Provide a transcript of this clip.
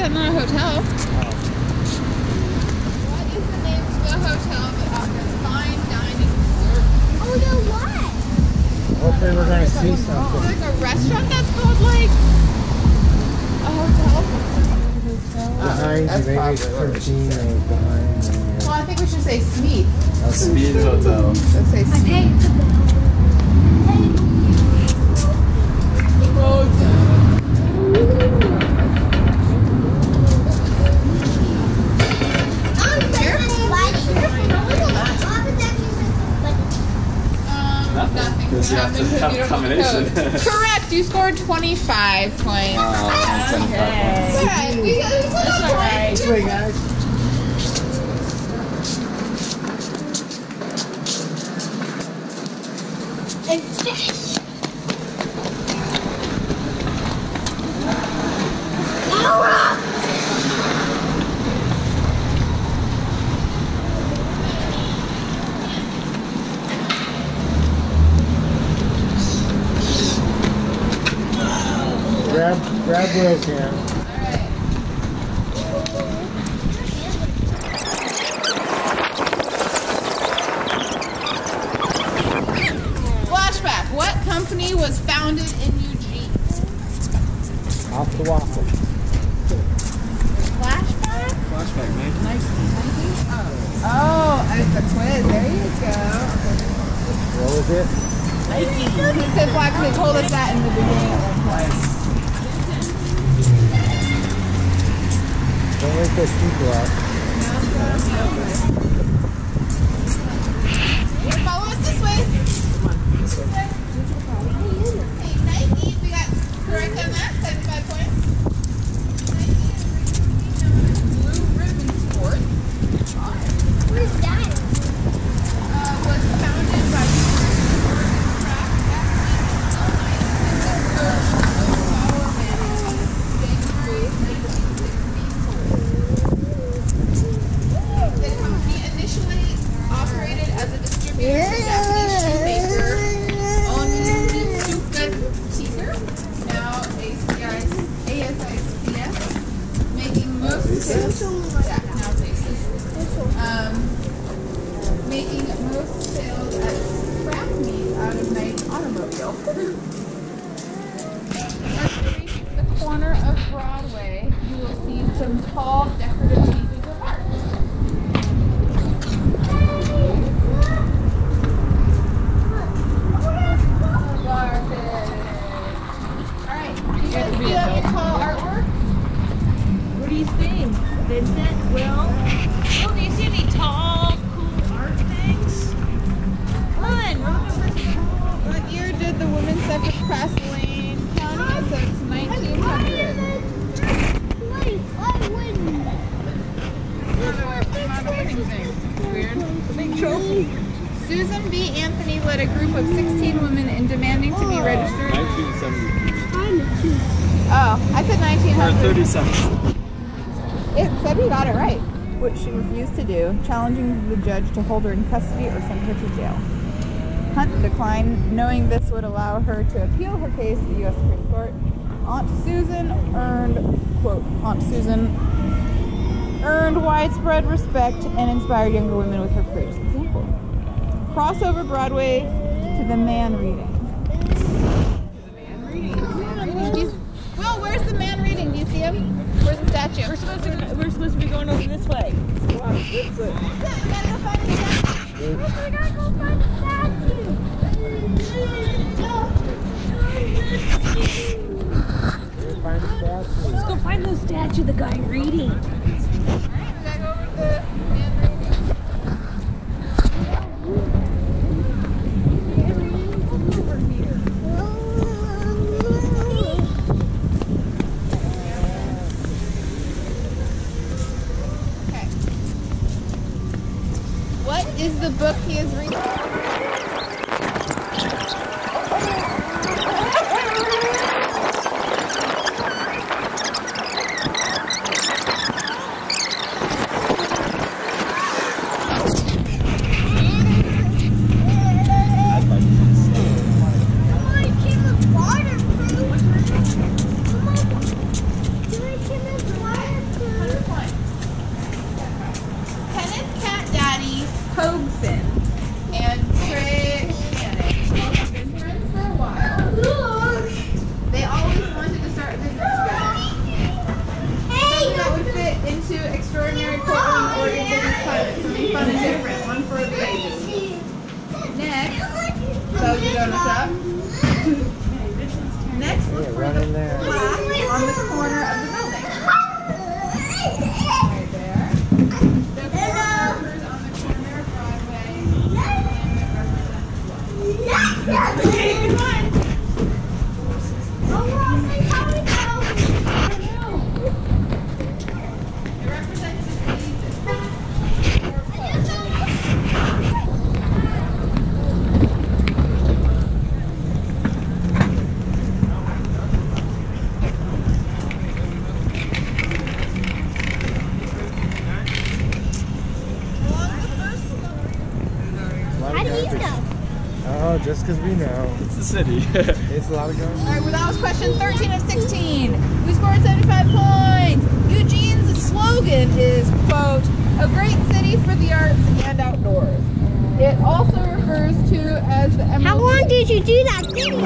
a hotel. Oh. What is the name of hotel that offers fine dining service? Oh, what? Hopefully we're going to see something. There's a restaurant that's called like a hotel. Well, I think we should say Smeet. Uh, Smeet Hotel. Let's say Smeet. Because you have to Nothing have you combination. Correct. You scored 25 points. Wow, 25 points. It's alright. We, we still got points. This way, guys. Grab, grab Will, Cam. Flashback. What company was founded in Eugene? Off the waffle. Flashback? Flashback, man. Oh, it's a quiz. There you go. What was it? He said black. They told us that in the beginning of the quiz. Don't wake those people As you reach the corner of Broadway, you will see some tall decorative pieces of art. Alright, you guys see that your tall artwork? What do you think? Vincent, Will? Will, do you see any tall, cool art things? Come on, we're looking for some cool. What year did the women's suffrage pass Lane County? It says 1900. Not a winning Big trophy. Susan B. Anthony led a group of 16 women in demanding to be registered. 1970. Oh, I said 1900. Or 37. It said we got it right, which she refused to do, challenging the judge to hold her in custody or send her to jail. Hunt declined, knowing this would allow her to appeal her case to the U.S. Supreme Court. Aunt Susan earned, quote, Aunt Susan earned widespread respect and inspired younger women with her courageous example. Crossover Broadway to the man reading. Well, where's the man reading? Do you see him? Where's the statue? We're supposed to we're supposed to be going over this way. Wow, this way. The man reading. Okay. What is the book he is reading? Pogson and Trey. Shannon. They've been friends for a while. Look. They always wanted to start a business together. Something that would fit into extraordinary Portland, Oregon business climate. Something fun and different. One for the ages. Next, Bogey Donut Shop. Just because we know. It's the city. It's a lot of garbage. All right, well, that was question 13 of 16. We scored 75 points. Eugene's slogan is, quote, a great city for the arts and outdoors. It also refers to as the Emerald How long did you do that video?